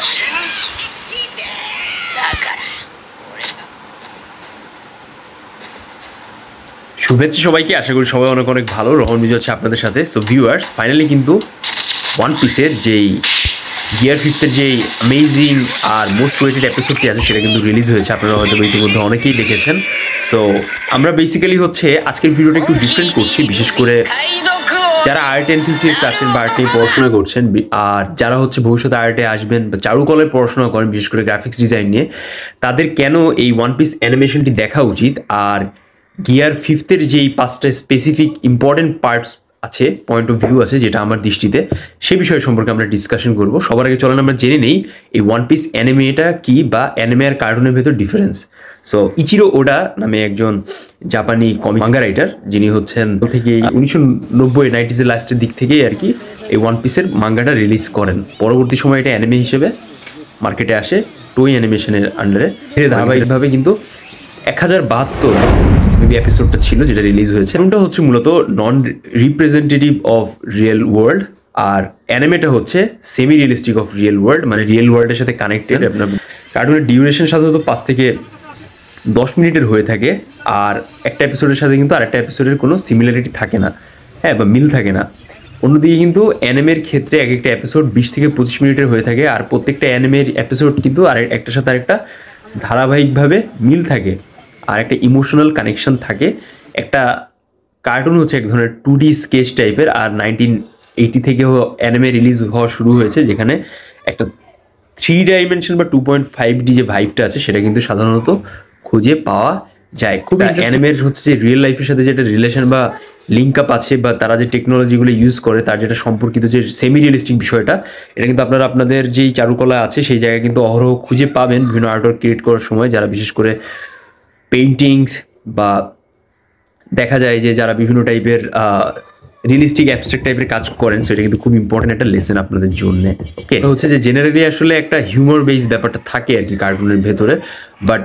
死ぬしだから俺が শুভেচ্ছা সবাইকে আশা করি সবাই অনেক অনেক ভালো রহন বিজয় হচ্ছে আপনাদের সাথে সো ভিউয়ার্স ফাইনালি কিন্তু ওয়ান পিসের যেই গিয়ার ফিফথের যেই অ্যামেজিং আর মোস্ট ওয়েটেড এপিসোডটি আছে সেটা কিন্তু রিলিজ হয়েছে আপনারা হয়তো ইতিমধ্যে অনেকেই দেখেছেন সো আমরা বেসিক্যালি হচ্ছে আজকের ভিডিওটা একটু ডিফারেন্ট করছি বিশেষ করে 海賊王 যারা আর্ট এনথুসিয়াস্ট আছেন বা আর্ট নিয়ে পড়াশোনা করছেন আর যারা হচ্ছে ভবিষ্যতে আর্টে আসবেন বা চারুকলায় পড়াশোনা করেন, বিশেষ করে গ্রাফিক্স ডিজাইন নিয়ে, তাদের কেন এই ওয়ান পিস অ্যানিমেশনটি দেখা উচিত? আর গিয়ার ফিফথের যেই পাঁচটা স্পেসিফিক ইম্পর্টেন্ট পার্টস আছে পয়েন্ট অফ ভিউ আছে, যেটা আমার দৃষ্টিতে, সে বিষয় সম্পর্কে আমরা ডিসকাশন করব। সবার আগে চলেন আমরা জেনে নেই, এই ওয়ান পিস অ্যানিমেটা কি বা অ্যানিমে আর কার্টুনের ভেতর ডিফারেন্স সো ইচিরো ওডা নামে একজন জাপানি কমিক মাঙ্গা রাইটার যিনি হচ্ছেন থেকে উনিশশো নব্বই নাইনটিজের লাস্টের দিক থেকেই আর কি এই ওয়ান পিসের মাঙ্গাটা রিলিজ করেন। পরবর্তী সময় এটা অ্যানিমে হিসেবে মার্কেটে আসে টই অ্যানিমেশনের আন্ডারে ধারাবাহিকভাবে কিন্তু এক হাজার বাহাত্তর মেবি এপিসোডটা ছিল যেটা রিলিজ হয়েছে। কোনটা হচ্ছে মূলত non representative of real world আর অ্যানিমেটা হচ্ছে semi realistic of real world মানে রিয়েল ওয়ার্ল্ডের সাথে কানেক্টেড আপনার কার্টুনের ডিউরেশন সাধারণত পাঁচ থেকে দশ মিনিটের হয়ে থাকে আর একটা এপিসোডের সাথে কিন্তু আরেকটা এপিসোডের কোনো সিমিলারিটি থাকে না। হ্যাঁ বা মিল থাকে না। অন্যদিকে কিন্তু অ্যানিমের ক্ষেত্রে এক একটা এপিসোড বিশ থেকে পঁচিশ মিনিটের হয়ে থাকে আর প্রত্যেকটা অ্যানিমের এপিসোড কিন্তু আর একটার সাথে আরেকটা ধারাবাহিকভাবে মিল থাকে আর একটা ইমোশনাল কানেকশন থাকে। একটা কার্টুন হচ্ছে এক ধরনের টু ডি স্কেচ টাইপের আর নাইনটিন এইটি থেকে অ্যানিমে রিলিজ হওয়া শুরু হয়েছে যেখানে একটা থ্রি ডাইমেনশন বা টু পয়েন্ট ফাইভ ডি যে ভাইভটা আছে সেটা কিন্তু সাধারণত খুঁজে পাওয়া যায়। খুব অ্যানিমের হচ্ছে যে রিয়েল লাইফের সাথে যেটা রিলেশন বা লিঙ্ক আপ আছে বা তারা যে টেকনোলজিগুলো ইউজ করে তার যেটা সম্পর্কিত যে সেমি রিয়েলিস্টিক বিষয়টা এটা কিন্তু আপনারা আপনাদের যেই চারুকলা আছে সেই জায়গায় কিন্তু অহরহ খুঁজে পাবেন বিভিন্ন আর্টওয়ার্ক ক্রিয়েট করার সময়। যারা বিশেষ করে পেইন্টিংস বা দেখা যায় যে যারা বিভিন্ন টাইপের রিয়েলিস্টিক অ্যাবস্ট্রাক্ট টাইপের কাজ করেন সেটা কিন্তু খুব ইম্পর্টেন্ট একটা লেসেন আপনাদের জন্য। ওকে হচ্ছে যে জেনারেলি আসলে একটা হিউমার বেস ব্যাপারটা থাকে আর কি কার্টুনের ভেতরে বাট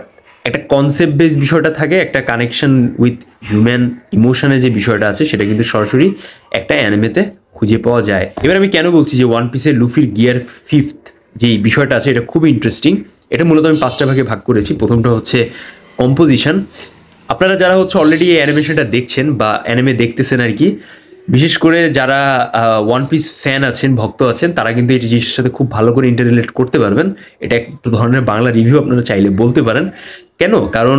একটা কনসেপ্ট বেস বিষয়টা থাকে, একটা কানেকশন উইথ হিউম্যান ইমোশনের যে বিষয়টা আছে, সেটা কিন্তু সরাসরি একটা অ্যানিমেতে খুঁজে পাওয়া যায়। এবার আমি কেন বলছি যে ওয়ান পিসের লুফির গিয়ার ফিফথ যে বিষয়টা আছে, এটা খুবই ইন্টারেস্টিং এটা মূলত আমি পাঁচটা ভাগে ভাগ করেছি। প্রথমটা হচ্ছে কম্পোজিশন আপনারা যারা হচ্ছে অলরেডি এই অ্যানিমেশনটা দেখছেন বা অ্যানিমে দেখতেছেন আর কি বিশেষ করে যারা ওয়ান পিস ফ্যান আছেন, ভক্ত আছেন, তারা কিন্তু এই জিনিসের সাথে খুব ভালো করে ইন্টাররিলেট করতে পারবেন। এটা এক ধরনের বাংলা রিভিউ আপনারা চাইলে বলতে পারেন। কেন? কারণ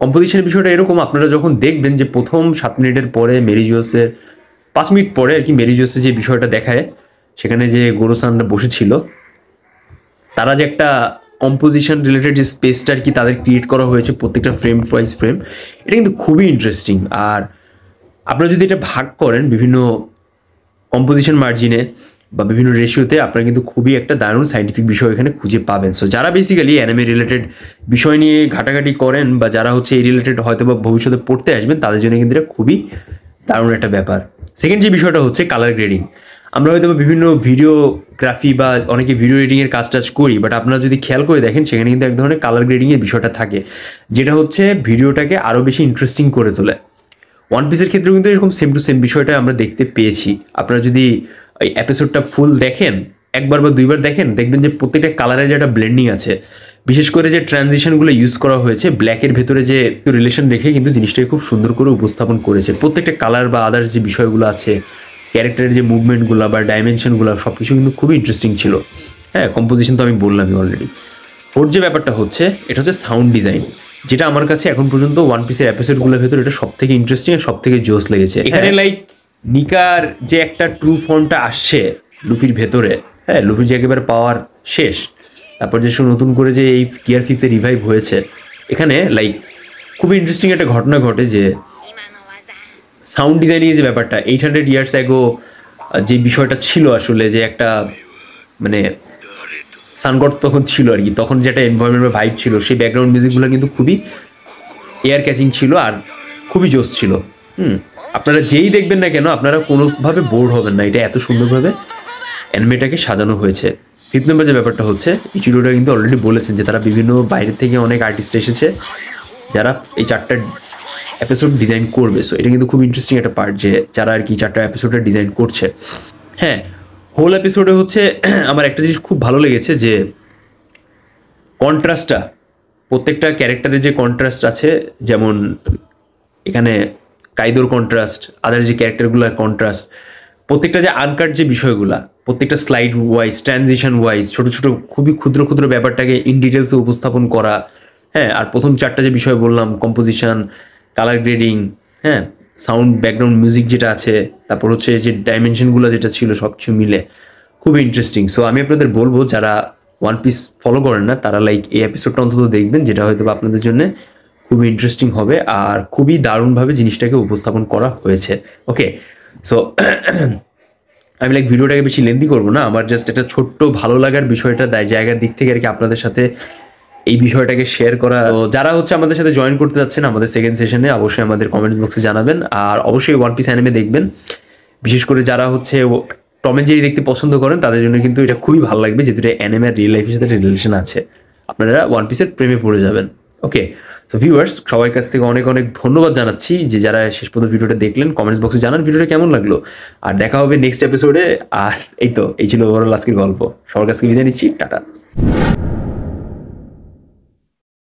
কম্পোজিশনের বিষয়টা এরকম, আপনারা যখন দেখবেন যে প্রথম সাত মিনিটের পরে মেরিজোসের পাঁচ মিনিট পরে আর কি মেরিজোসের যে বিষয়টা দেখায়, সেখানে যে গোরোসানরা বসেছিল, তারা যে একটা কম্পোজিশন রিলেটেড যে স্পেসটা আর কি তাদের ক্রিয়েট করা হয়েছে প্রত্যেকটা ফ্রেম ওয়াইজ ফ্রেম এটা কিন্তু খুবই ইন্টারেস্টিং আর আপনারা যদি এটা ভাগ করেন বিভিন্ন কম্পোজিশন মার্জিনে বা বিভিন্ন রেশিওতে আপনারা কিন্তু খুবই একটা দারুণ সাইন্টিফিক বিষয় এখানে খুঁজে পাবেন। সো যারা বেসিক্যালি অ্যানিমে রিলেটেড বিষয় নিয়ে ঘাটাঘাটি করেন বা যারা হচ্ছে এই রিলেটেড হয়তো বা ভবিষ্যতে পড়তে আসবেন, তাদের জন্য কিন্তু এটা খুবই দারুণ একটা ব্যাপার। সেকেন্ড যে বিষয়টা হচ্ছে কালার গ্রেডিং আমরা হয়তো বিভিন্ন ভিডিওগ্রাফি বা অনেকে ভিডিও এডিংয়ের কাজ টাজ করি বাট আপনারা যদি খেয়াল করে দেখেন, সেখানে কিন্তু এক ধরনের কালার গ্রেডিংয়ের বিষয়টা থাকে, যেটা হচ্ছে ভিডিওটাকে আরও বেশি ইন্টারেস্টিং করে তোলে। ওয়ান পিসের ক্ষেত্রেও কিন্তু এরকম সেম টু সেম বিষয়টা আমরা দেখতে পেয়েছি। আপনারা যদি ওই এপিসোডটা ফুল দেখেন, একবার বা দুইবার দেখেন, দেখবেন যে প্রত্যেকটা কালারের যে একটা ব্লেন্ডিং আছে। বিশেষ করে যে ট্রানজিশনগুলো ইউজ করা হয়েছে ব্ল্যাকের ভেতরে যে একটু রিলেশন রেখে কিন্তু জিনিসটাকে খুব সুন্দর করে উপস্থাপন করেছে। প্রত্যেকটা কালার বা আদার্স যে বিষয়গুলো আছে ক্যারেক্টারের যে মুভমেন্টগুলো বা ডাইমেনশনগুলো সব কিছু কিন্তু খুবই ইন্টারেস্টিং ছিল। হ্যাঁ কম্পোজিশন তো আমি বললামই অলরেডি ফোর্থ যে ব্যাপারটা হচ্ছে, এটা হচ্ছে সাউন্ড ডিজাইন যেটা আমার কাছে এখন পর্যন্ত ওয়ান পিসের এপিসোডগুলোর ভেতর এটা সব থেকে ইন্টারেস্টিং সব থেকে জোস লেগেছে। এখানে হ্যাঁ। লাইক নিকার যে একটা ট্রু ফর্মটা আসছে লুফির ভেতরে হ্যাঁ লুফির যে একেবারে পাওয়ার শেষ তারপর যে নতুন করে যে এই গিয়ার ফিক্সের রিভাইভ হয়েছে এখানে লাইক খুবই ইন্টারেস্টিং একটা ঘটনা ঘটে যে সাউন্ড ডিজাইনিংয়ের যে ব্যাপারটা এইট হান্ড্রেড ইয়ার্স অ্যাগো যে বিষয়টা ছিল আসলে যে একটা মানে সানগট তখন ছিল আর কি। তখন যেটা এনভায়রনমেন্ট ভাইব ছিল, সেই ব্যাকগ্রাউন্ড মিউজিকগুলো কিন্তু খুবই এয়ার ক্যাচিং ছিল আর খুবই জোস ছিল। হুম, আপনারা যেই দেখবেন না কেন, আপনারা কোনোভাবে বোর্ড হবেন না। এটা এত সুন্দরভাবে অ্যানিমেটাকে সাজানো হয়েছে। ফিফথ নাম্বার যে ব্যাপারটা হচ্ছে ইচিরোটা কিন্তু অলরেডি বলেছেন যে তারা বিভিন্ন বাইরের থেকে অনেক আর্টিস্ট এসেছে, যারা এই চারটা এপিসোড ডিজাইন করবে। সো এটা কিন্তু খুব ইন্টারেস্টিং একটা পার্ট যে যারা আর কি চারটা এপিসোডটা ডিজাইন করছে। হ্যাঁ হোল এপিসোডে হচ্ছে, আমার একটা জিনিস খুব ভালো লেগেছে যে কন্ট্রাস্টটা প্রত্যেকটা ক্যারেক্টারে যে কন্ট্রাস্ট আছে, যেমন এখানে কাইদোর কন্ট্রাস্ট আদার যে ক্যারেক্টারগুলোর কন্ট্রাস্ট প্রত্যেকটা যে আনকাট যে বিষয়গুলা, প্রত্যেকটা স্লাইড ওয়াইজ ট্রানজিশন ওয়াইজ ছোট ছোট, খুবই ক্ষুদ্র ক্ষুদ্র ব্যাপারটাকে ইন ডিটেলসে উপস্থাপন করা হ্যাঁ আর প্রথম চারটা যে বিষয় বললাম কম্পোজিশন কালার গ্রেডিং হ্যাঁ সাউন্ড, ব্যাকগ্রাউন্ড মিউজিক যেটা আছে, তারপর হচ্ছে যে ডাইমেনশনগুলো যেটা ছিল সব কিছু মিলে খুবই ইন্টারেস্টিং সো আমি আপনাদের বলব যারা ওয়ান পিস ফলো করেন না, তারা লাইক এই এপিসোডটা অন্তত দেখবেন, যেটা হয়তো আপনাদের জন্য খুবই ইন্টারেস্টিং হবে আর খুবই দারুণভাবে জিনিসটাকে উপস্থাপন করা হয়েছে। ওকে সো আমি লাইক ভিডিওটাকে বেশি লেন্দি করব না, আমার জাস্ট একটা ছোট্ট ভালো লাগার বিষয়টা দেয় জায়গার দিক থেকে আর কি আপনাদের সাথে এই বিষয়টাকে শেয়ার করা তো যারা হচ্ছে আমাদের সাথে জয়েন করতে যাচ্ছেন আমাদের সেকেন্ড সেশনে অবশ্যই আমাদের কমেন্ট বক্সে জানাবেন। আর অবশ্যই ওয়ান পিস অ্যানিমে দেখবেন। বিশেষ করে যারা হচ্ছে টম এন্ড জেরি দেখতে পছন্দ করেন, তাদের জন্য কিন্তু এটা খুবই ভালো লাগবে, যেহেতু এটা অ্যানিমে আর রিয়েল লাইফের সাথে রিলেশন আছে। আপনারা ওয়ান পিসের প্রেমে পড়ে যাবেন। ওকে সো ভিউয়ার্স সবার কাছ থেকে অনেক অনেক ধন্যবাদ জানাচ্ছি যে যারা শেষ পর্যন্ত ভিডিওটা দেখলেন কমেন্টস বক্সে জানান ভিডিওটা কেমন লাগল। আর দেখা হবে নেক্সট এপিসোডে আর এই তো, এই ছিল ওভারঅল আজকের গল্প। সবার কাছ থেকে বিদায় নিচ্ছি, টাটা।